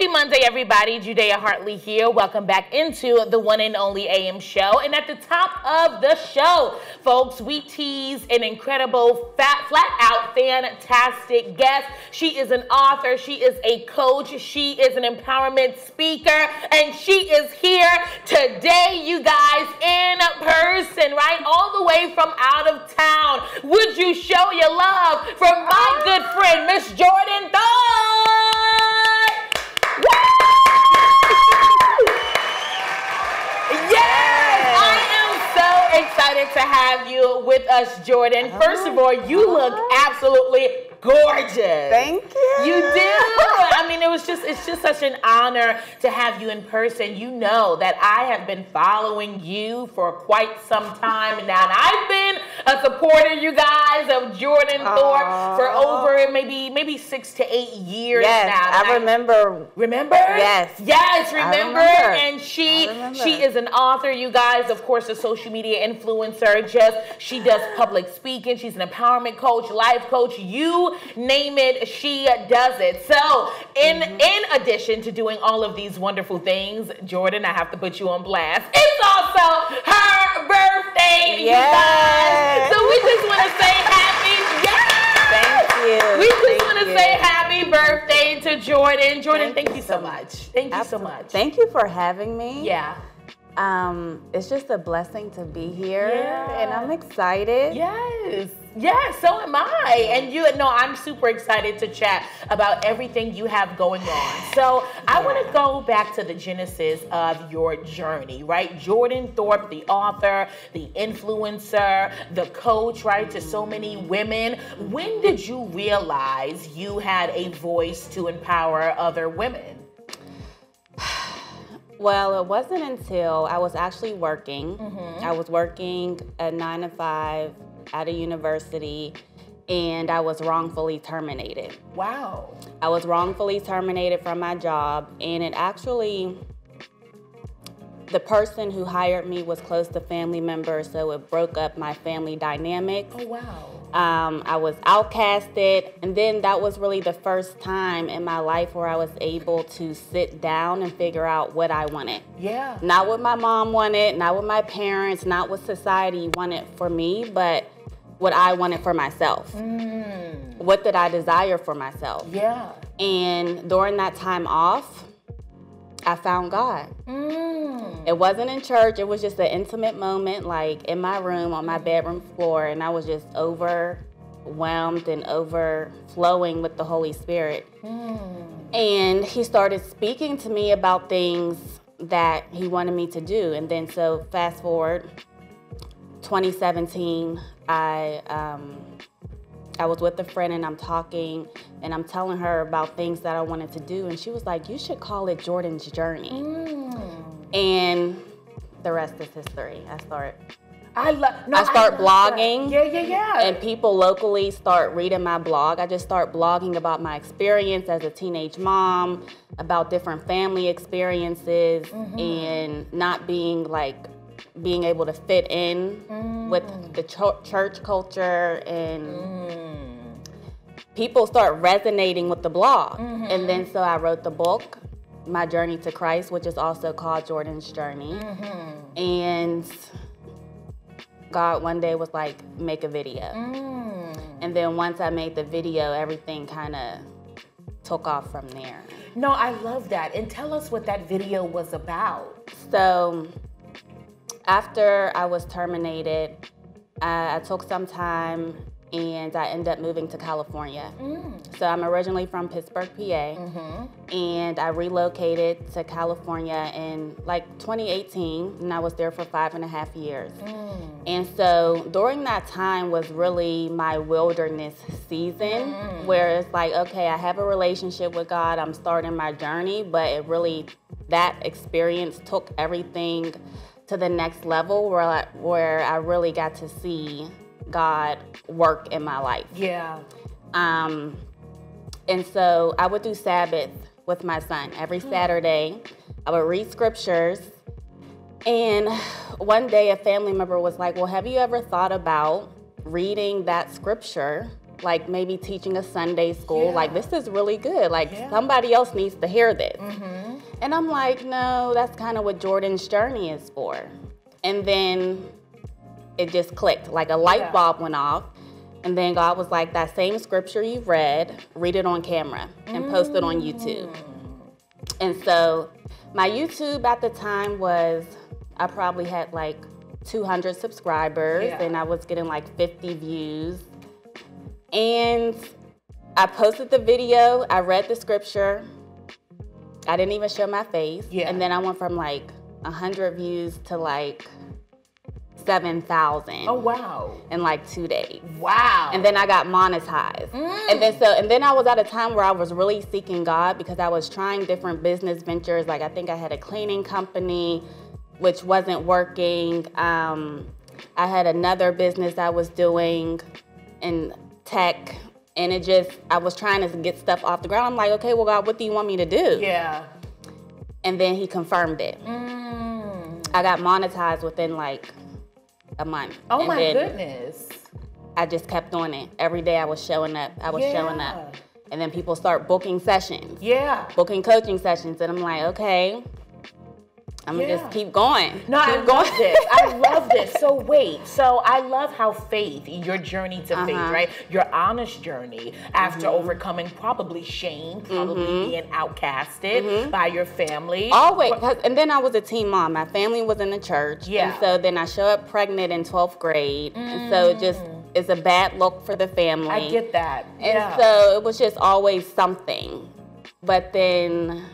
Happy Monday, everybody. Judea Hartley here. Welcome back into the one and only AM show. And at the top of the show, folks, we tease an incredible, fat, flat out, fantastic guest. She is an author, she is a coach, she is an empowerment speaker, and she is here today, you guys, in person, right? All the way from out of town. Would you show your love for my good friend, Miss Jordan Thorpe? Yes, I am so excited to have you with us, Jordan. First of all, you oh look absolutely gorgeous. Thank you. You do. I mean, it was just it's just such an honor to have you in person. You know that I have been following you for quite some time now. And I've been a supporter, you guys, of Jordan Aww. Thorpe for over maybe maybe six to eight years yes, now. I remember. Remember? Yes. Yes, remember? remember. And she remember. she is an author, you guys, of course, a social media influencer. Just she does public speaking. She's an empowerment coach, life coach. You name it, she does it. So, in Mm-hmm. in addition to doing all of these wonderful things, Jordan, I have to put you on blast. It's also her birthday, you guys. Yes. Jordan. Jordan, thank, Thank you so so much. Thank you so much. Thank you for having me. Yeah. Um, it's just a blessing to be here, Yeah. and I'm excited. Yes. Yes, so am I. And you know, I'm super excited to chat about everything you have going on. So I want to go back to the genesis of your journey, right? Jordan Thorpe, the author, the influencer, the coach, right, to so many women. When did you realize you had a voice to empower other women? Well, it wasn't until I was actually working. Mm-hmm. I was working a nine to five at a university, and I was wrongfully terminated. Wow. I was wrongfully terminated from my job, and it actually, the person who hired me was close to family members, so it broke up my family dynamics. Oh, wow. Um, I was outcasted, and then that was really the first time in my life where I was able to sit down and figure out what I wanted. Yeah. Not what my mom wanted, not what my parents, not what society wanted for me, but what I wanted for myself. Mm. What did I desire for myself? Yeah. And during that time off, I found God. Mm. It wasn't in church, it was just an intimate moment, like in my room on my bedroom floor, and I was just overwhelmed and overflowing with the Holy Spirit. And He started speaking to me about things that He wanted me to do. And then, so fast forward, 2017, I um, I was with a friend and I'm talking and I'm telling her about things that I wanted to do, and she was like, "You should call it Jordan's Journey." Mm. And the rest is history. I start I love. No, I start that. blogging. Yeah, yeah, yeah. and people locally start reading my blog. I just start blogging about my experience as a teenage mom, about different family experiences, Mm-hmm. and not being like being able to fit in with Mm. the cho- church culture and people start resonating with the blog. Mm-hmm. And then so I wrote the book, My Journey to Christ, which is also called Jordan's Journey. Mm-hmm. And God one day was like, make a video. Mm. And then once I made the video, everything kind of took off from there. No, I love that. And tell us what that video was about. So after I was terminated, I, I took some time and I ended up moving to California. Mm. So I'm originally from Pittsburgh, PA, mm-hmm. and I relocated to California in like 2018, and I was there for five and a half years. Mm. And so during that time was really my wilderness season, mm-hmm. where it's like, okay, I have a relationship with God, I'm starting my journey, but it really that experience took everything to the next level, where I, where I really got to see God work in my life. Yeah. Um, and so I would do Sabbath with my son every Saturday. I would read scriptures. And one day a family member was like, Well, have you ever thought about reading that scripture like maybe teaching a Sunday school. Yeah. Like, this is really good. Like, Yeah. somebody else needs to hear this. Mm-hmm. And I'm like, no, that's kind of what Jordan's journey is for. And then it just clicked. Like a light Yeah. bulb went off. And then God was like, that same scripture you read, read it on camera and post it on mm. YouTube. And so my YouTube at the time was, I probably had like 200 subscribers Yeah. and I was getting like 50 views. And I posted the video, I read the scripture. I didn't even show my face. Yeah. And then I went from like 100 views to like 7,000 Oh wow. in like two days. Wow. And then I got monetized. And then so and then I was at a time where I was really seeking God because I was trying different business ventures. Like I think I had a cleaning company which wasn't working. Um, I had another business I was doing in tech and it just I was trying to get stuff off the ground. I'm like, okay, well God, what do you want me to do? yeah. And then he confirmed it. Mm. I got monetized within like a month. Oh And my goodness. I just kept doing it. Every day I was showing up. I was showing up. And then people start booking sessions, Yeah. booking coaching sessions. And I'm like, okay, I'm gonna Yeah. just keep going. No, I keep love this. I love this. So wait, so I love how faith, your journey to faith, Uh-huh. right? Your honest journey after Mm-hmm. overcoming probably shame, probably being outcasted by your family. Mm-hmm. And then I was a teen mom. My family was in the church. Yeah. And so then I show up pregnant in 12th grade. And so it just is a bad look for the family. Mm. I get that. And yeah. so it was just always something. But then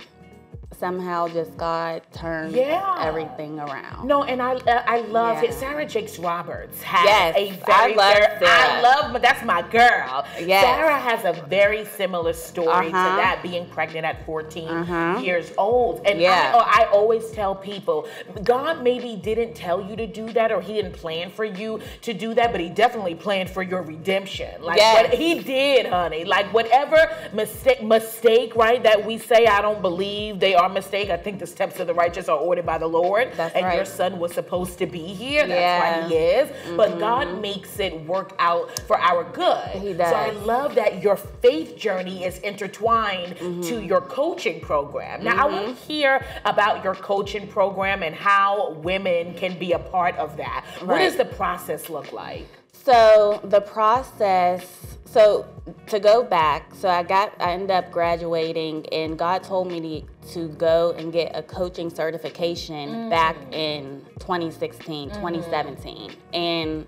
somehow just God turned Yeah. everything around. No, and I uh, I love Yeah. it. Sarah Jakes Roberts has Yes, a I very love very- I love that's my girl. Yes. Sarah has a very similar story to Uh-huh. that, being pregnant at 14 Uh-huh. years old. And Yeah. I, I always tell people, God maybe didn't tell you to do that, or He didn't plan for you to do that, but He definitely planned for your redemption. Like Yes. what He did, honey. Like whatever mistake, mistake, right? That we say I don't believe they are mistake. I think the steps of the righteous are ordered by the Lord. That's and your son was supposed to be here. That's Yeah. why he is. But mm-hmm. God makes it work out for our good. He does. So I love that your faith journey is intertwined mm-hmm. to your coaching program. Now, I want mm-hmm. to hear about your coaching program and how women can be a part of that. What does the process look like? So the process, so to go back, so I got, I ended up graduating, and God told me to, go and get a coaching certification mm. back in 2016, mm-hmm. 2017, and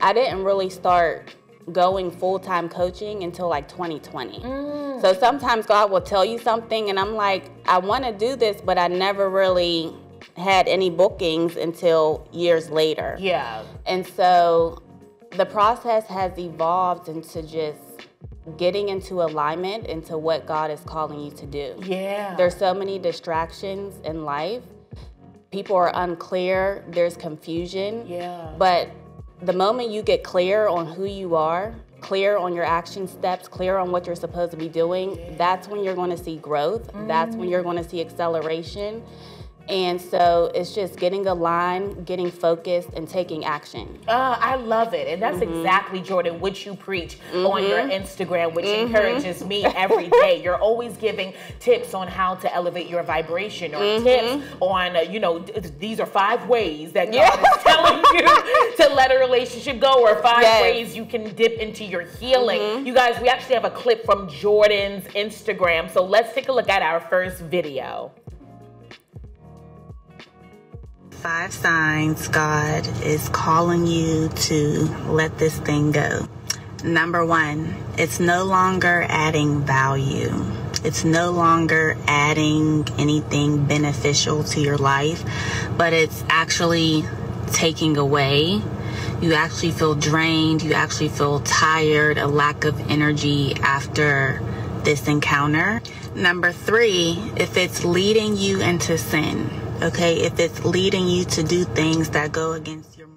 I didn't really start going full-time coaching until like 2020. Mm. So sometimes God will tell you something, and I'm like, I want to do this, but I never really had any bookings until years later. Yeah. And so the process has evolved into just getting into alignment into what God is calling you to do. Yeah. There's so many distractions in life. People are unclear, there's confusion. Yeah. But the moment you get clear on who you are, clear on your action steps, clear on what you're supposed to be doing, that's when you're going to see growth. That's when you're mm. going to see acceleration. And so it's just getting aligned, getting focused, and taking action. Uh, I love it. And that's Mm-hmm. exactly, Jordan, what you preach on your Instagram, which encourages me every day. You're always giving tips on how to elevate your vibration or Mm-hmm. tips on, uh, you know, these are five ways that God is telling you to let a relationship go or five Yes. ways you can dip into your healing. Mm-hmm. You guys, we actually have a clip from Jordan's Instagram. So let's take a look at our first video. Five signs God is calling you to let this thing go. Number one, it's no longer adding value. It's no longer adding anything beneficial to your life, but it's actually taking away. You actually feel drained. You actually feel tired, a lack of energy after this encounter. Number three, if it's leading you into sin, okay, if it's leading you to do things that go against your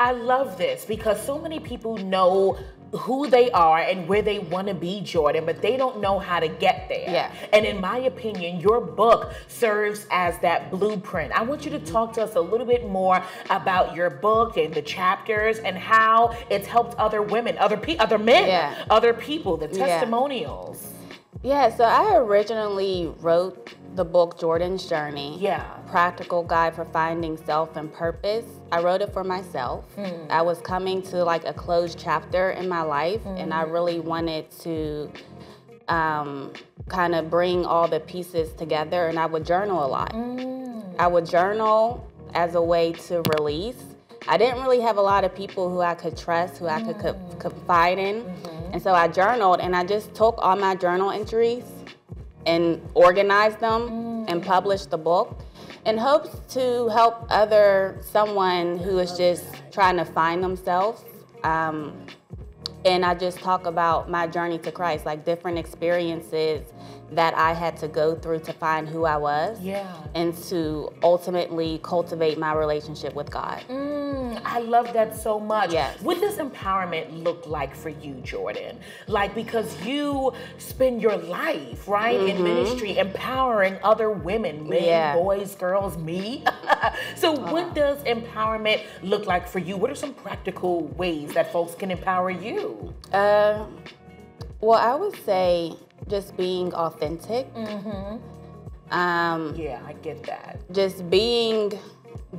I love this because so many people know who they are and where they want to be, Jordan, but they don't know how to get there. Yeah. And in my opinion, your book serves as that blueprint. I want you to talk to us a little bit more about your book and the chapters and how it's helped other women, other pe- other men, Yeah. other people, the Yeah. testimonials. Yeah, so I originally wrote the book Jordan's Journey. Yeah. Practical Guide for Finding Self and Purpose. I wrote it for myself. Mm. I was coming to like a closed chapter in my life, and I mm. really wanted to um, kind of bring all the pieces together, and I would journal a lot. Mm. I would journal as a way to release. I didn't really have a lot of people who I could trust, who I could co- confide in. Mm-hmm. And so I journaled and I just took all my journal entries and organize them and publish the book in hopes to help other someone who is just trying to find themselves. Um, and I just talk about my journey to Christ, like different experiences that I had to go through to find who I was Yeah. and to ultimately cultivate my relationship with God. Mm, I love that so much. Yes. What does empowerment look like for you, Jordan? Like, because you spend your life, right, in ministry, empowering other women, men, Mm-hmm. Yeah. Boys, girls, me. so, what does empowerment look like for you? What are some practical ways that folks can empower you? Uh, well, I would say just being authentic. Um, Yeah, I get that. just being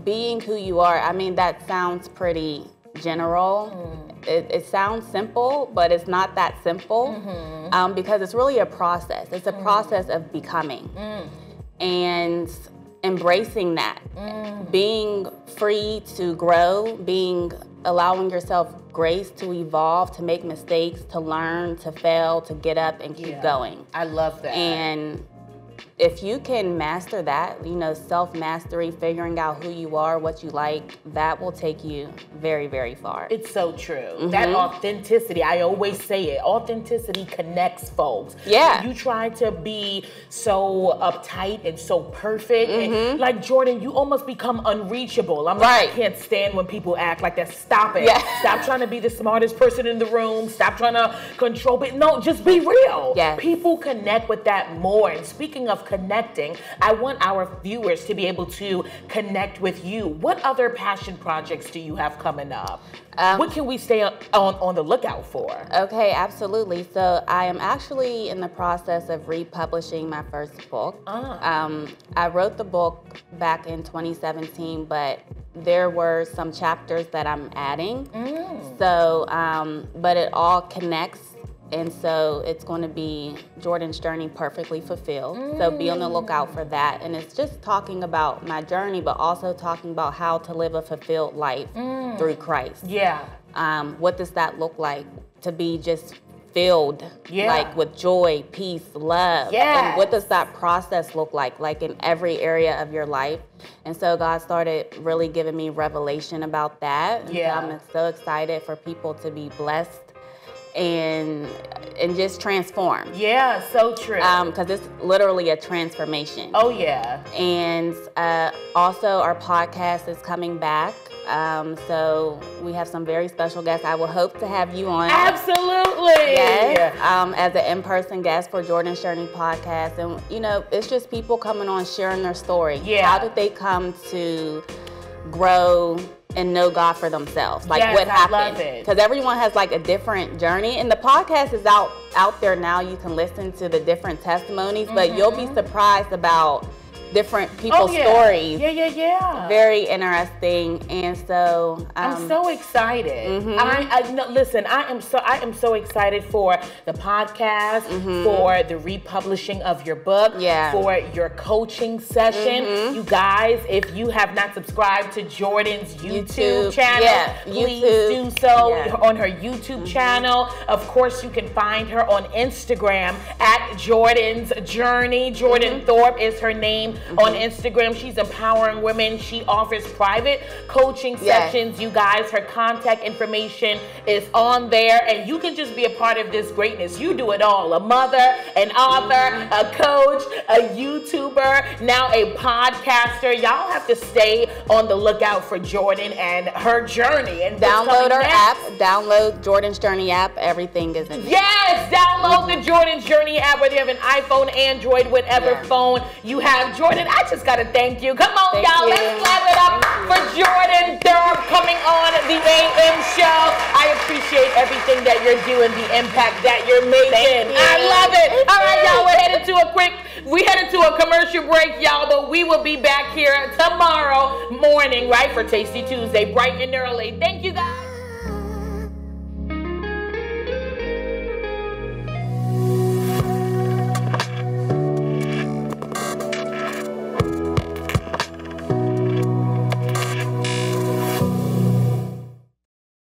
being who you are. I mean, that sounds pretty general. Mm-hmm. It, it sounds simple, but it's not that simple mm-hmm. um, because it's really a process. It's a mm. process of becoming mm. and embracing that, mm. being free to grow, being allowing yourself grace to evolve, to make mistakes, to learn, to fail, to get up and keep Yeah. going. I love that. And if you can master that, you know, self mastery, figuring out who you are, what you like, that will take you very, very far. It's so true. Mm-hmm. That authenticity, I always say it. Authenticity connects folks. Yeah. You try to be so uptight and so perfect. And mm-hmm. like Jordan, you almost become unreachable. I'm like, Right. I can't stand when people act like that. Stop it. Yeah. Stop trying to be the smartest person in the room. Stop trying to control but no, just be real. Yes. People connect with that more. And speaking of connecting, I want our viewers to be able to connect with you. What other passion projects do you have coming up? what can we stay on, on, on the lookout for? Okay, absolutely. So I am actually in the process of republishing my first book. Ah. Um, I wrote the book back in 2017, but there were some chapters that I'm adding. So, um, but it all connects. And so it's going to be Jordan's journey perfectly fulfilled. So be on the lookout for that. And it's just talking about my journey, but also talking about how to live a fulfilled life through Christ Yeah. um, what does that look like to be just filled Yeah. like with joy peace love Yes. and what does that process look like like in every area of your life and so god started really giving me revelation about that and so Yeah. i'm so excited for people to be blessed and and just transform Yeah, so true. Um, because it's literally a transformation oh yeah. and uh, also, our podcast is coming back. Um, so we have some very special guests. I will hope to have you on. Absolutely. Yes, um, as an in-person guest for Jordan's Journey podcast, and you know, it's just people coming on sharing their story. Yeah. How did they come to grow and know God for themselves? Like Yes, what happened? Because everyone has like a different journey, and the podcast is out out there now. You can listen to the different testimonies, but you'll be surprised about different people's Mm-hmm. Oh, yeah. stories Yeah, yeah, yeah. very interesting and so um, I'm so excited. I, I no, listen. I am so I am so excited for the podcast, for the republishing of your book, Yeah. for your coaching session. You guys, if you have not subscribed to Jordan's YouTube, YouTube, channel, yeah, please YouTube, do so yeah. on her YouTube channel. Of course, you can find her on Instagram at Jordan's Journey. Jordan Thorpe is her name mm-hmm. on Instagram. She's empowering women. She offers private coaching yes. sessions. You guys, her contact information is on there, and you can just be a part of this greatness. You do it all a mother, an author, a coach, a YouTuber, now a podcaster. Y'all have to stay on the lookout for Jordan and her journey. And download her app, download Jordan's Journey app. Everything is in there. Yes, download mm-hmm. the Jordan's Journey app, whether you have an iPhone, Android, whatever yeah. phone you have. Jordan, I just got to thank you. Come on, thank y'all. You. Let's clap it up for Jordan Durham coming on the AM show. I appreciate everything that you're doing, the impact that you're making. I love it. All right, y'all, we're headed to a quick, we headed to a commercial break, y'all, but we will be back here tomorrow morning, right, for Tasty Tuesday, bright and early. Thank you, guys.